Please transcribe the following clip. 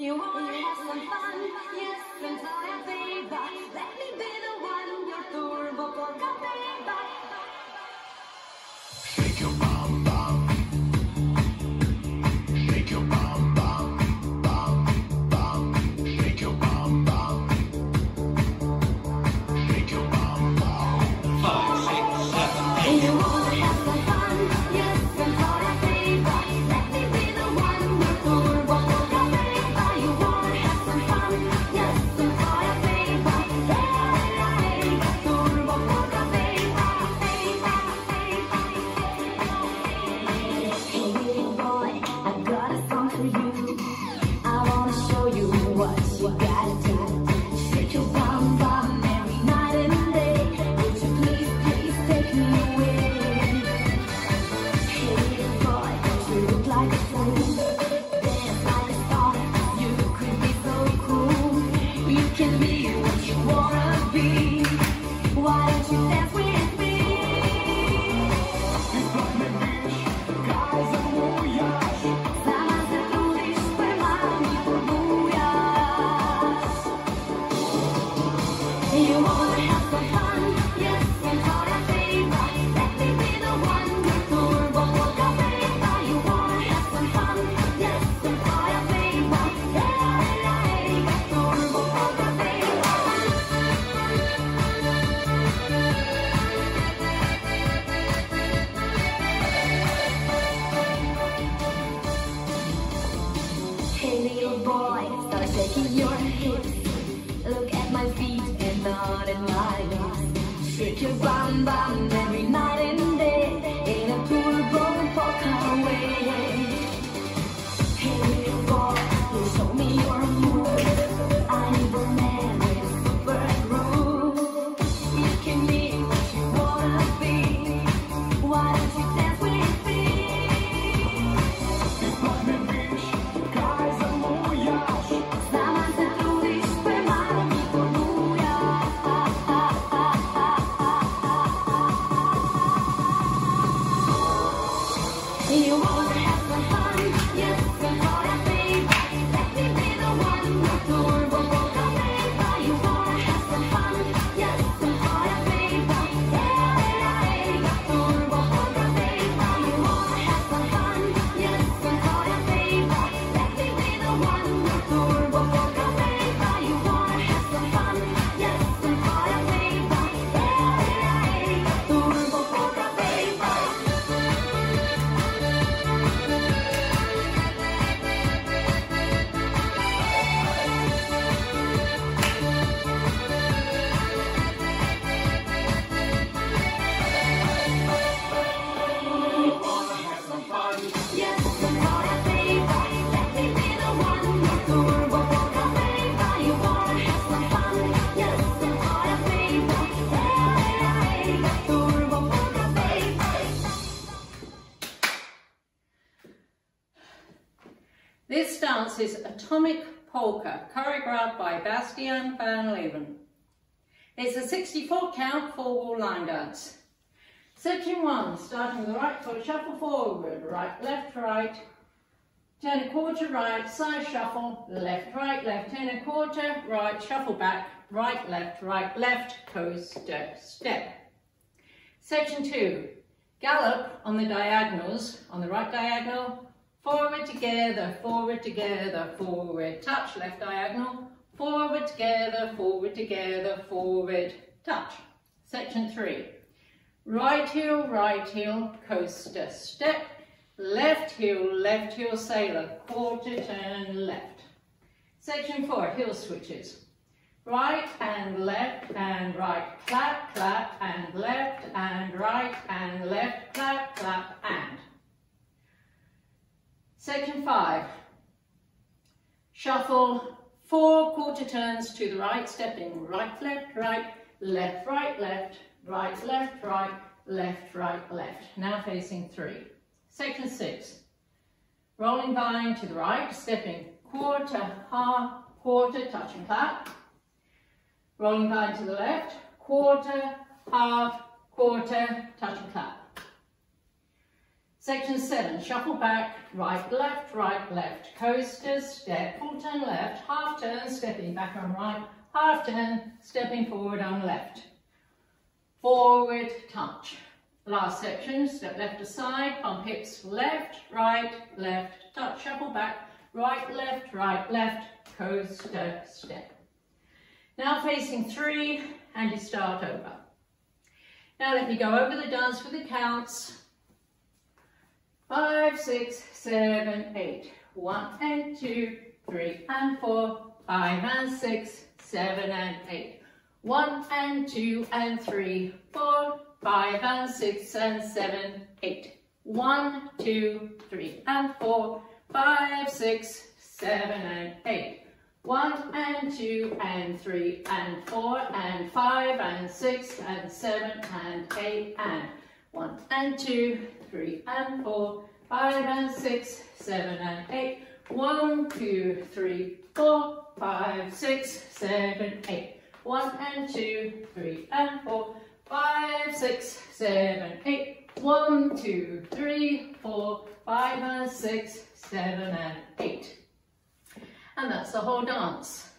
You wanna have some fun? Yes, and I baby. Let me be the one, your turbo polka baby. Your hips. Look at my feet and not at my lips. Shake your bum bum This dance is Atomik Polka, choreographed by Bastian van Leven. It's a 64 count four wall line dance. Section one, starting with the right foot, shuffle forward, right, left, right, turn a quarter right, side shuffle, left, right, left, turn a quarter, right, shuffle back, right, left, right, left, toe, step, step. Section two, gallop on the diagonals, on the right diagonal, forward together, forward together, forward, touch, left diagonal, forward together, forward together, forward, touch. Section three, right heel, right heel, coaster, step, left heel, left heel, sailor, quarter turn left. Section four, heel switches. Right and left and right, clap, clap, and left and right and left, clap, clap, and. Section five, shuffle four quarter turns to the right, stepping right, left, right, left, right, left, right, left, right, left, right, left. Now facing three. Section six, rolling vine to the right, stepping quarter, half, quarter, touch and clap. Rolling vine to the left, quarter, half, quarter, touch and clap. Section seven, shuffle back, right, left, right, left, coaster, step, full turn left, half turn, stepping back on right, half turn, stepping forward on left. Forward touch. Last section, step left aside, bump hips left, right, left, touch, shuffle back, right, left, right, left, coaster, step. Now facing three, and you start over. Now let me go over the dance for the counts. Five, six, seven, eight. One and two, three and four, five and six, seven and eight. One and two and three, four, five and six and seven, eight. One, two, three and four, five, six, seven and eight. One and two and three and four and five and six and seven and eight and one and two, three and four, five and six, seven and eight. One, two, three, four, five, six, seven, eight. One and two, three and four, five, six, seven, eight. One, two, three, four, five and six, seven and eight. And that's the whole dance.